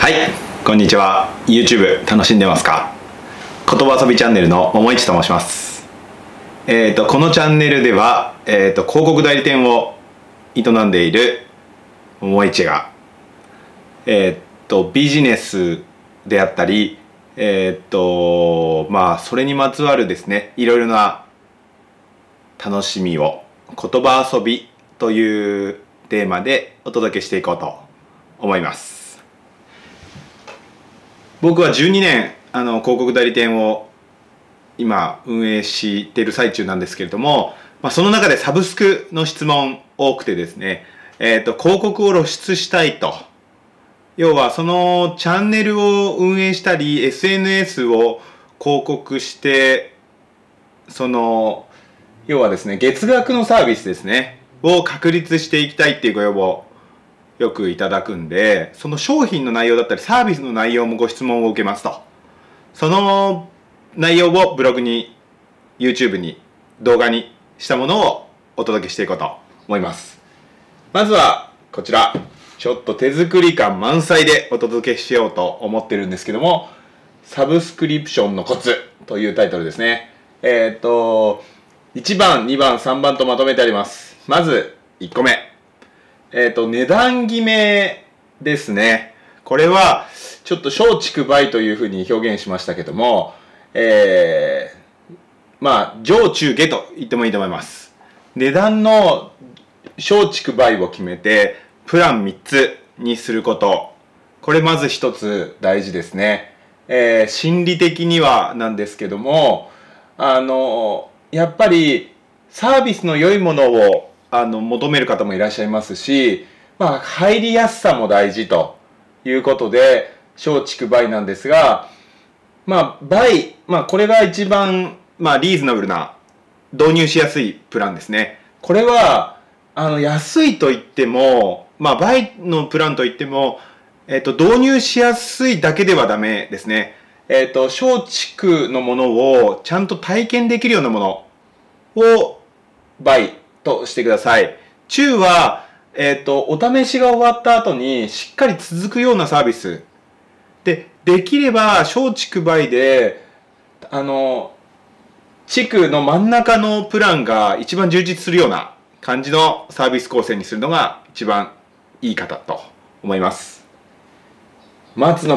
はいこんにちは。YouTube 楽しんでますか？言葉遊びチャンネルの桃市と申します。えっ、ー、とこのチャンネルでは、えーと、広告代理店を営んでいる桃市がえっ、ー、とビジネスであったりえっ、ー、とまあそれにまつわるですねいろいろな楽しみを言葉遊びというテーマでお届けしていこうと思います。僕は12年あの広告代理店を今運営している最中なんですけれども、まあ、その中でサブスクの質問多くてですね、えー、と広告を露出したいと。要はそのチャンネルを運営したり SNS を広告してその要はですね月額のサービスですねを確立していきたいっていうご要望。よくいただくんでその商品の内容だったりサービスの内容もご質問を受けますとその内容をブログに YouTube に動画にしたものをお届けしていこうと思いますまずはこちらちょっと手作り感満載でお届けしようと思ってるんですけどもサブスクリプションのコツというタイトルですねえっ、と1番、2番、3番とまとめてあります。まず、1個目。えっ、ー、と、値段決めですね。これは、ちょっと小畜梅というふうに表現しましたけども、えー、まあ、上中下と言ってもいいと思います。値段の小畜梅を決めて、プラン3つにすること。これまず一つ大事ですね。えー、心理的にはなんですけども、あの、やっぱりサービスの良いものをあの求める方もいらっしゃいますし、まあ、入りやすさも大事ということで松竹倍なんですが、まあ、倍、まあ、これが一番、まあ、リーズナブルな導入しやすいプランですね。これはあの安いと言っても、まあ、梅のプランと言っても、えっと、導入しやすいだけではダメですね。えっ、と、松竹のものをちゃんと体験できるようなものを梅としてください。中は、えっ、ー、と、お試しが終わった後にしっかり続くようなサービス。で、できれば松竹梅で、あの、地区の真ん中のプランが一番充実するような感じのサービス構成にするのが一番いい方と思います。松の